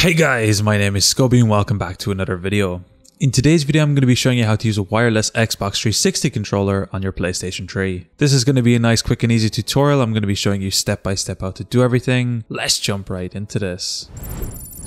Hey guys, my name is Scoby and welcome back to another video. In today's video, I'm going to be showing you how to use a wireless Xbox 360 controller on your PlayStation 3. This is going to be a nice quick and easy tutorial. I'm going to be showing you step by step how to do everything. Let's jump right into this.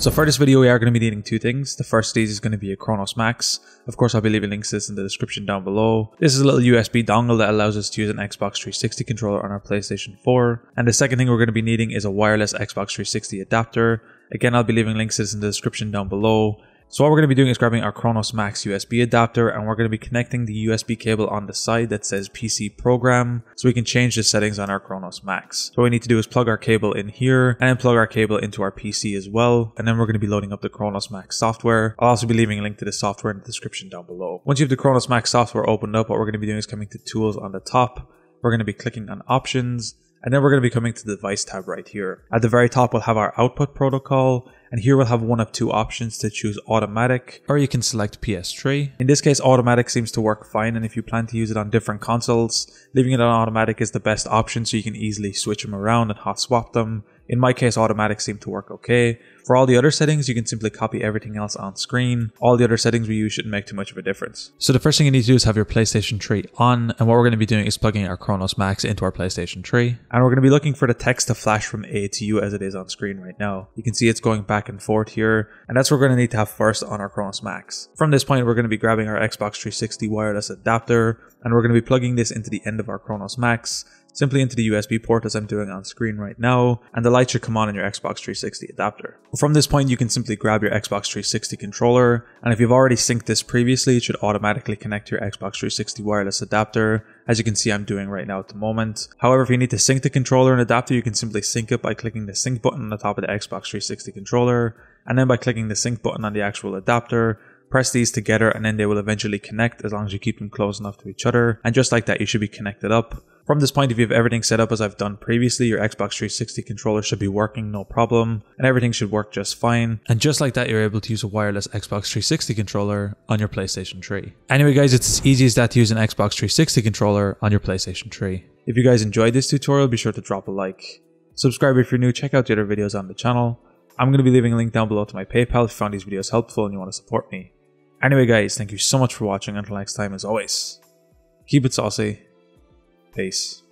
So for this video, we are going to be needing two things. The first of these is going to be a Cronus Max. Of course, I'll be leaving links to this in the description down below. This is a little USB dongle that allows us to use an Xbox 360 controller on our PlayStation 4. And the second thing we're going to be needing is a wireless Xbox 360 adapter. Again, I'll be leaving links in the description down below. So what we're going to be doing is grabbing our Cronus Max USB adapter and we're going to be connecting the USB cable on the side that says PC program so we can change the settings on our Cronus Max. So what we need to do is plug our cable in here and then plug our cable into our PC as well. And then we're going to be loading up the Cronus Max software. I'll also be leaving a link to the software in the description down below. Once you have the Cronus Max software opened up, what we're going to be doing is coming to tools on the top. We're going to be clicking on options and then we're going to be coming to the device tab right here. At the very top, we'll have our output protocol. And here we'll have one of two options to choose automatic or you can select PS3. In this case, automatic seems to work fine. And if you plan to use it on different consoles, leaving it on automatic is the best option so you can easily switch them around and hot swap them. In my case, automatic seemed to work okay. For all the other settings, you can simply copy everything else on screen. All the other settings we use shouldn't make too much of a difference. So the first thing you need to do is have your PlayStation 3 on, and what we're going to be doing is plugging our Cronus Max into our PlayStation 3. And we're going to be looking for the text to flash from A to U as it is on screen right now. You can see it's going back and forth here, and that's what we're going to need to have first on our Cronus Max. From this point, we're going to be grabbing our Xbox 360 wireless adapter, and we're going to be plugging this into the end of our Cronus Max, simply into the USB port as I'm doing on screen right now, and the light should come on in your Xbox 360 adapter. From this point, you can simply grab your Xbox 360 controller, and if you've already synced this previously, it should automatically connect to your Xbox 360 wireless adapter, as you can see I'm doing right now at the moment. However, if you need to sync the controller and adapter, you can simply sync it by clicking the sync button on the top of the Xbox 360 controller, and then by clicking the sync button on the actual adapter, press these together and then they will eventually connect as long as you keep them close enough to each other. And just like that, you should be connected up. From this point, if you have everything set up as I've done previously, your Xbox 360 controller should be working no problem, and everything should work just fine. And just like that, you're able to use a wireless Xbox 360 controller on your PlayStation 3. Anyway guys, it's as easy as that to use an Xbox 360 controller on your PlayStation 3. If you guys enjoyed this tutorial, be sure to drop a like. Subscribe if you're new, check out the other videos on the channel. I'm going to be leaving a link down below to my PayPal if you found these videos helpful and you want to support me. Anyway guys, thank you so much for watching. Until next time, as always, keep it saucy. Peace.